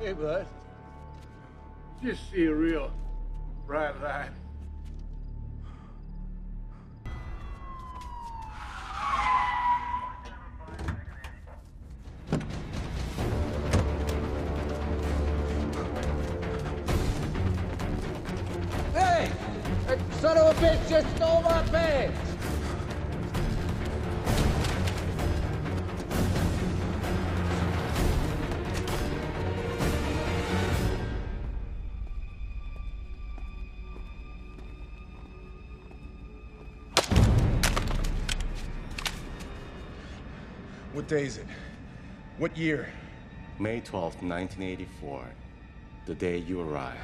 Hey, bud. Just see a real bright light. Hey! That son of a bitch just stole my pants! What day is it? What year? May 12th, 1984. The day you arrived.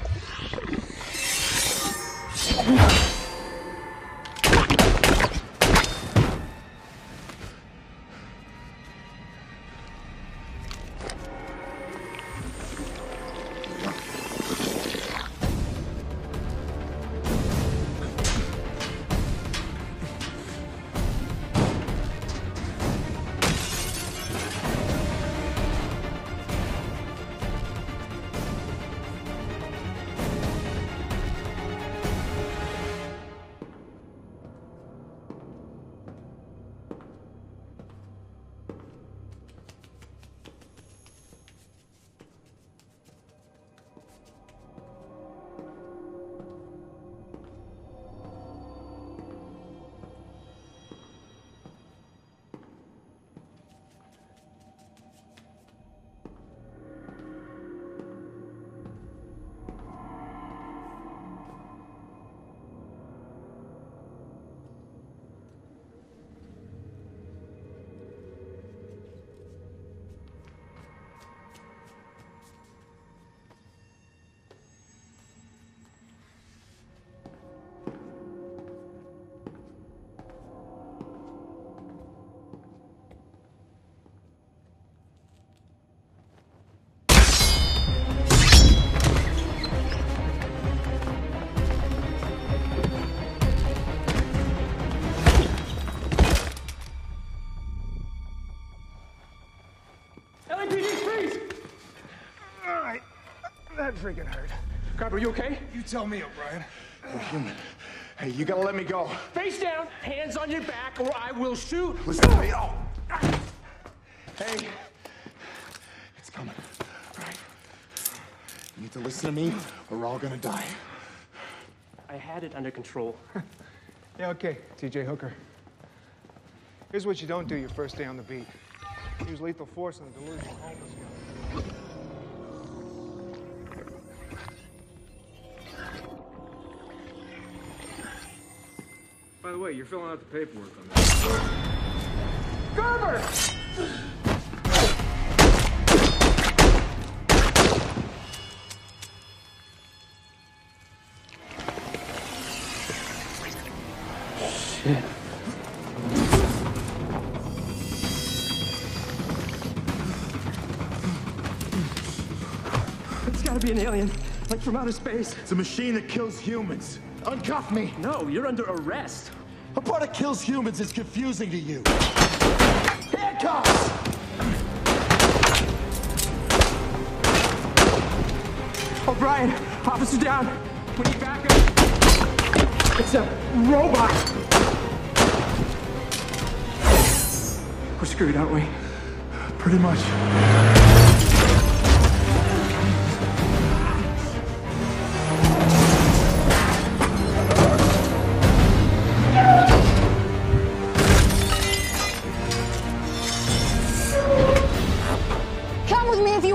Freaking hurt. Carver, you okay? You tell me, O'Brien. We're human. Hey, you gotta let me go. Face down, hands on your back, or I will shoot. Listen to me. Oh. Hey. It's coming. All right. You need to listen to me, or we're all gonna die. I had it under control. Yeah, okay, TJ Hooker. Here's what you don't do your first day on the beat. Use lethal force on a delusional By the way, you're filling out the paperwork on that. Gerber! Shit. It's gotta be an alien, like from outer space. It's a machine that kills humans. Uncuff me. No, you're under arrest. A part that kills humans is confusing to you. Handcuffs! O'Brien, officer down. We need backup. It's a robot. We're screwed, aren't we? Pretty much. me if you